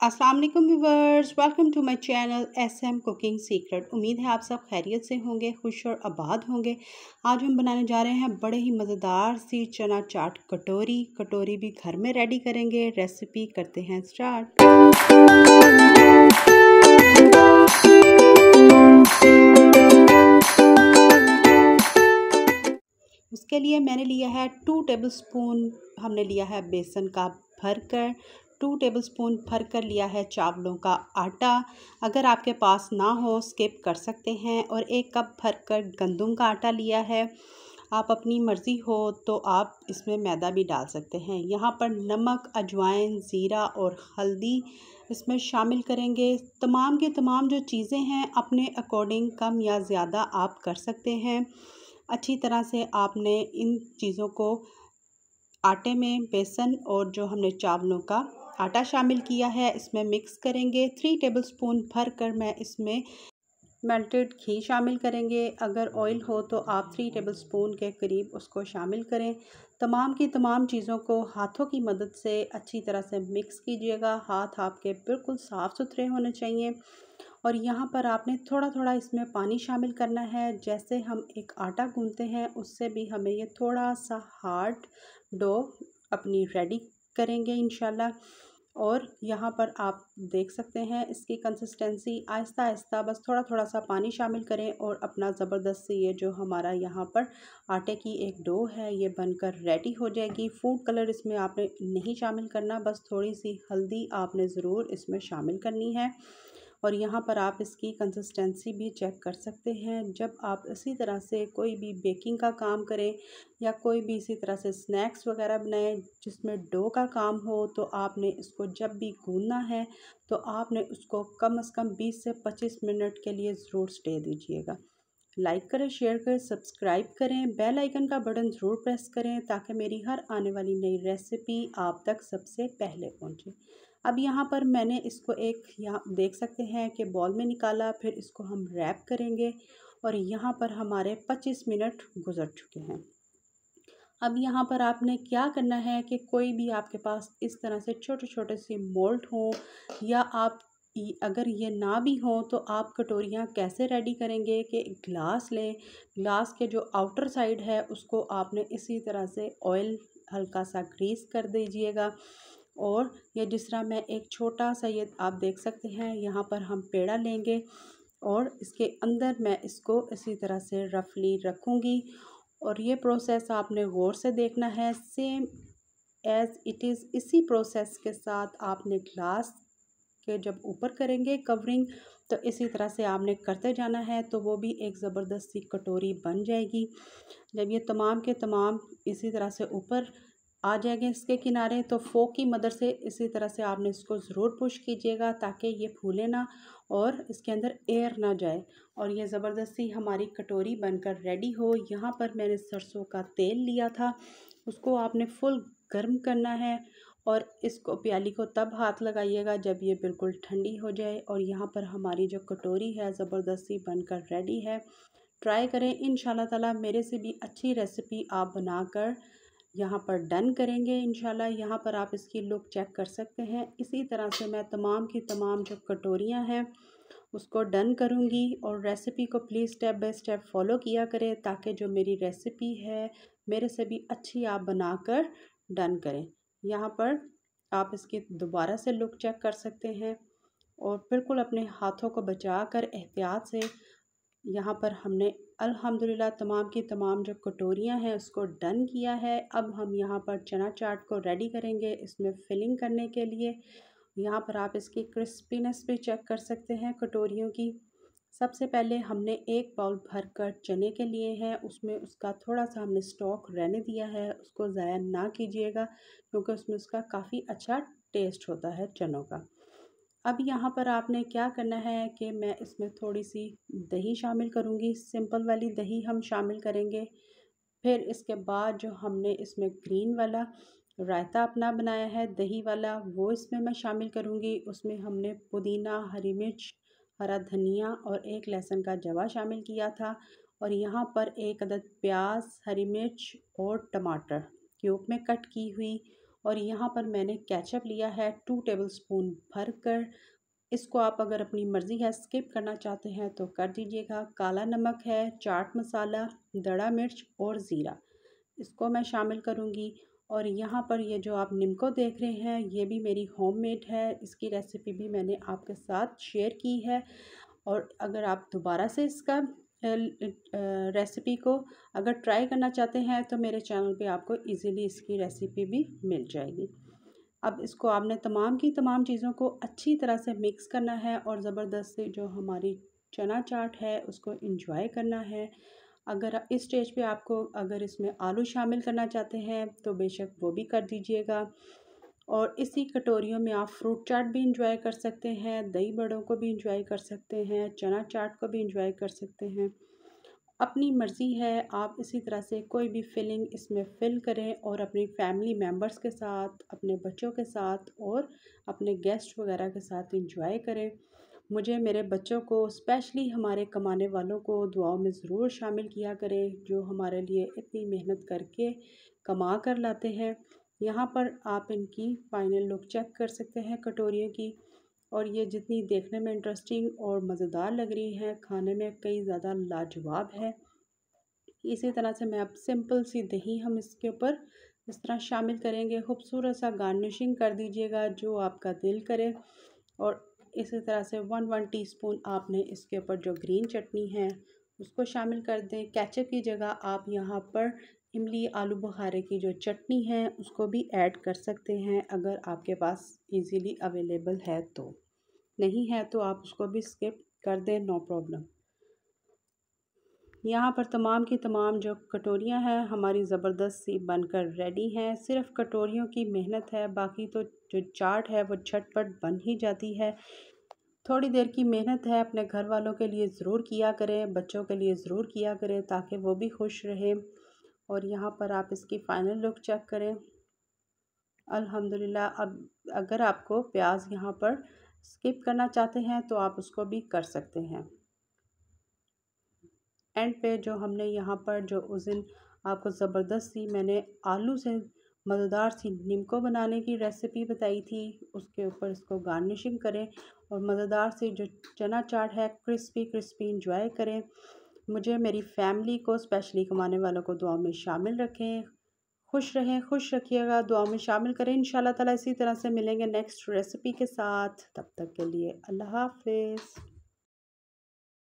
अस्सलाम वालेकुम viewers welcome to my channel S M cooking secret. उम्मीद है आप सब खैरियत से होंगे, खुश और आबाद होंगे। आज हम बनाने जा रहे हैं बड़े ही मज़ेदार सी चना चाट कटोरी। कटोरी भी घर में रेडी करेंगे। रेसिपी करते हैं स्टार्ट उसके लिए मैंने लिया है टू टेबल स्पून हमने लिया है बेसन का भरकर। टू टेबलस्पून भर कर लिया है चावलों का आटा। अगर आपके पास ना हो, स्किप कर सकते हैं और एक कप भर कर गंदम का आटा लिया है। आप अपनी मर्ज़ी हो तो आप इसमें मैदा भी डाल सकते हैं। यहाँ पर नमक, अजवाइन, ज़ीरा और हल्दी इसमें शामिल करेंगे। तमाम के तमाम जो चीज़ें हैं, अपने अकॉर्डिंग कम या ज़्यादा आप कर सकते हैं। अच्छी तरह से आपने इन चीज़ों को आटे में, बेसन और जो हमने चावलों का आटा शामिल किया है, इसमें मिक्स करेंगे। थ्री टेबलस्पून भर कर मैं इसमें मेल्टेड घी शामिल करेंगे। अगर ऑयल हो तो आप थ्री टेबलस्पून के करीब उसको शामिल करें। तमाम की तमाम चीज़ों को हाथों की मदद से अच्छी तरह से मिक्स कीजिएगा। हाथ आपके बिल्कुल साफ़ सुथरे होने चाहिए। और यहाँ पर आपने थोड़ा थोड़ा इसमें पानी शामिल करना है। जैसे हम एक आटा गूंदते हैं, उससे भी हमें ये थोड़ा सा हार्ड डो अपनी रेडी करेंगे इन और यहाँ पर आप देख सकते हैं इसकी कंसिस्टेंसी आहिस्ता आहिस्ता बस थोड़ा थोड़ा सा पानी शामिल करें और अपना ज़बरदस्त से ये जो हमारा यहाँ पर आटे की एक डो है, ये बनकर रेडी हो जाएगी। फ़ूड कलर इसमें आपने नहीं शामिल करना, बस थोड़ी सी हल्दी आपने ज़रूर इसमें शामिल करनी है। और यहाँ पर आप इसकी कंसिस्टेंसी भी चेक कर सकते हैं। जब आप इसी तरह से कोई भी बेकिंग का काम करें या कोई भी इसी तरह से स्नैक्स वगैरह बनाएँ जिसमें डो का काम हो तो आपने इसको जब भी गूंदना है तो आपने उसको कम अज़ कम 20 से 25 मिनट के लिए ज़रूर स्टे दीजिएगा। लाइक करें, शेयर करें, सब्सक्राइब करें, बेल आइकन का बटन ज़रूर प्रेस करें ताकि मेरी हर आने वाली नई रेसिपी आप तक सबसे पहले पहुँचे। अब यहाँ पर मैंने इसको एक यहाँ देख सकते हैं कि बॉल में निकाला, फिर इसको हम रैप करेंगे और यहाँ पर हमारे 25 मिनट गुज़र चुके हैं। अब यहाँ पर आपने क्या करना है कि कोई भी आपके पास इस तरह से छोटे छोटे से मोल्ड हों या आप अगर ये ना भी हो तो आप कटोरियाँ कैसे रेडी करेंगे कि ग्लास लें? ग्लास के जो आउटर साइड है, उसको आपने इसी तरह से ऑयल हल्का सा ग्रीस कर दीजिएगा। और ये जिस तरह मैं एक छोटा सा ये आप देख सकते हैं, यहाँ पर हम पेड़ा लेंगे और इसके अंदर मैं इसको इसी तरह से रफली रखूँगी। और ये प्रोसेस आपने गौर से देखना है सेम एज़ इट इज़ इसी प्रोसेस के साथ आपने ग्लास के जब ऊपर करेंगे कवरिंग तो इसी तरह से आपने करते जाना है तो वो भी एक ज़बरदस्त कटोरी बन जाएगी। जब ये तमाम के तमाम इसी तरह से ऊपर आ जाएँगे इसके किनारे तो फोक की मदद से इसी तरह से आपने इसको ज़रूर पुश कीजिएगा ताकि ये फूले ना और इसके अंदर एयर ना जाए। और ये ज़बरदस्ती हमारी कटोरी बनकर रेडी हो। यहाँ पर मैंने सरसों का तेल लिया था, उसको आपने फुल गर्म करना है और इसको प्याली को तब हाथ लगाइएगा जब ये बिल्कुल ठंडी हो जाए और यहाँ पर हमारी जो कटोरी है ज़बरदस्ती बनकर रेडी है। ट्राई करें इन ताला मेरे से भी अच्छी रेसिपी आप बनाकर यहाँ पर डन करेंगे इन यहाँ पर आप इसकी लुक चेक कर सकते हैं। इसी तरह से मैं तमाम की तमाम जो कटोरियाँ हैं, उसको डन करूँगी और रेसिपी को please step by step follow किया करें ताकि जो मेरी रेसिपी है, मेरे से भी अच्छी आप बनाकर डन करें। यहाँ पर आप इसकी दोबारा से लुक चेक कर सकते हैं और बिल्कुल अपने हाथों को बचा कर एहतियात से यहाँ पर हमने अल्हम्दुलिल्लाह तमाम की तमाम जो कटोरियाँ हैं उसको डन किया है। अब हम यहाँ पर चना चाट को रेडी करेंगे इसमें फिलिंग करने के लिए। यहाँ पर आप इसकी क्रिस्पीनेस भी चेक कर सकते हैं कटोरियों की। सबसे पहले हमने एक बाउल भर कर चने के लिए हैं, उसमें उसका थोड़ा सा हमने स्टॉक रहने दिया है, उसको ज़ाया ना कीजिएगा, क्योंकि उसमें उसका काफ़ी अच्छा टेस्ट होता है चनों का। अब यहाँ पर आपने क्या करना है कि मैं इसमें थोड़ी सी दही शामिल करूँगी, सिंपल वाली दही हम शामिल करेंगे। फिर इसके बाद जो हमने इसमें ग्रीन वाला रायता अपना बनाया है, दही वाला, वो इसमें मैं शामिल करूँगी, उसमें हमने पुदीना, हरी मिर्च हरा धनिया और एक लहसुन का जवा शामिल किया था और यहाँ पर एक अदद प्याज, हरी मिर्च और टमाटर क्यूब में कट की हुई और यहाँ पर मैंने कैचअप लिया है टू टेबल स्पून भर कर इसको आप अगर अपनी मर्ज़ी है स्किप करना चाहते हैं तो कर दीजिएगा। काला नमक है, चाट मसाला, दड़ा मिर्च और ज़ीरा। इसको मैं शामिल करूँगी और यहाँ पर ये जो आप निमको देख रहे हैं, ये भी मेरी होममेड है। इसकी रेसिपी भी मैंने आपके साथ शेयर की है। और अगर आप दोबारा से इसका रेसिपी को अगर ट्राई करना चाहते हैं तो मेरे चैनल पे आपको इजीली इसकी रेसिपी भी मिल जाएगी। अब इसको आपने तमाम की तमाम चीज़ों को अच्छी तरह से मिक्स करना है और ज़बरदस्त से जो हमारी चना चाट है, उसको इंजॉय करना है। अगर इस स्टेज पे आपको अगर इसमें आलू शामिल करना चाहते हैं तो बेशक वो भी कर दीजिएगा। और इसी कटोरियों में आप फ्रूट चाट भी इंजॉय कर सकते हैं, दही बड़ों को भी इंजॉय कर सकते हैं, चना चाट को भी इंजॉय कर सकते हैं। अपनी मर्ज़ी है, आप इसी तरह से कोई भी फिलिंग इसमें फ़िल करें और अपनी फैमिली मेंबर्स के साथ, अपने बच्चों के साथ और अपने गेस्ट वगैरह के साथ इंजॉय करें। मुझे मेरे बच्चों को स्पेशली हमारे कमाने वालों को दुआओं में ज़रूर शामिल किया करें, जो हमारे लिए इतनी मेहनत करके कमा कर लाते हैं। यहाँ पर आप इनकी फ़ाइनल लुक चेक कर सकते हैं कटोरियों की। और ये जितनी देखने में इंटरेस्टिंग और मज़ेदार लग रही हैं, खाने में कई ज़्यादा लाजवाब है। इसी तरह से मैं अब सिंपल सी दही हम इसके ऊपर इस तरह शामिल करेंगे। खूबसूरत सा गार्निशिंग कर दीजिएगा, जो आपका दिल करे। और इसी तरह से वन वन टीस्पून आपने इसके ऊपर जो ग्रीन चटनी है, उसको शामिल कर दें। कैचअप की जगह आप यहाँ पर इमली आलू बुखारे की जो चटनी है, उसको भी ऐड कर सकते हैं अगर आपके पास इजीली अवेलेबल है तो। नहीं है तो आप उसको भी स्किप कर दें, नो प्रॉब्लम। यहाँ पर तमाम की तमाम जो कटोरियाँ हैं, हमारी ज़बरदस्त सी बनकर रेडी हैं। सिर्फ़ कटोरियों की मेहनत है, बाकी तो जो चाट है, वो झटपट बन ही जाती है। थोड़ी देर की मेहनत है, अपने घर वालों के लिए ज़रूर किया करें, बच्चों के लिए ज़रूर किया करें, ताकि वो भी खुश रहें। और यहाँ पर आप इसकी फ़ाइनल लुक चेक करें। अल्हम्दुलिल्लाह, अब अगर आपको प्याज यहाँ पर स्किप करना चाहते हैं तो आप उसको भी कर सकते हैं। एंड पे जो हमने यहाँ पर जो उस दिन आपको ज़बरदस्त सी मैंने आलू से मज़ेदार सी निमको बनाने की रेसिपी बताई थी, उसके ऊपर इसको गार्निशिंग करें और मज़ेदार सी जो चना चाट है, क्रिस्पी क्रिस्पी इंजॉय करें। मुझे मेरी फैमिली को, स्पेशली कमाने वालों को दुआ में शामिल रखें। खुश रहें, खुश रखिएगा, दुआ में शामिल करें। इन ताला इसी तरह से मिलेंगे नेक्स्ट रेसिपी के साथ। तब तक के लिए अल्लाह हाफिज़।